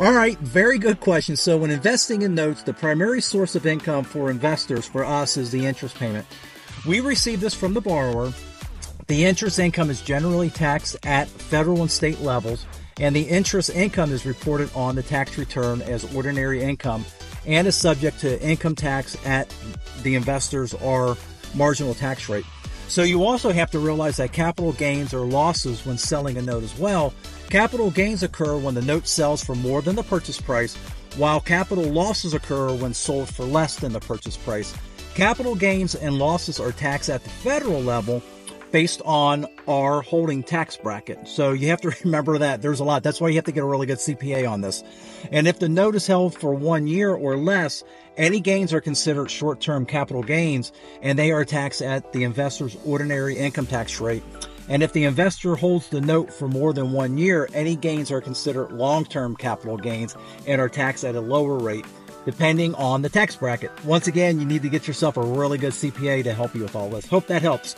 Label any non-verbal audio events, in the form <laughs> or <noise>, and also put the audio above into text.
All right, very good question. So, when investing in notes, the primary source of income for investors, for us, is the interest payment. We receive this from the borrower. The interest income is generally taxed at federal and state levels, and the interest income is reported on the tax return as ordinary income and is subject to income tax at the investor's or marginal tax rate. So you also have to realize that capital gains or losses when selling a note as well. Capital gains occur when the note sells for more than the purchase price, while capital losses occur when sold for less than the purchase price. Capital gains and losses are taxed at the federal level based on our holding tax bracket. So you have to <laughs> remember that there's a lot. That's why you have to get a really good CPA on this. And if the note is held for one year or less, any gains are considered short-term capital gains and they are taxed at the investor's ordinary income tax rate. And if the investor holds the note for more than one year, any gains are considered long-term capital gains and are taxed at a lower rate depending on the tax bracket. Once again, you need to get yourself a really good CPA to help you with all this. Hope that helps.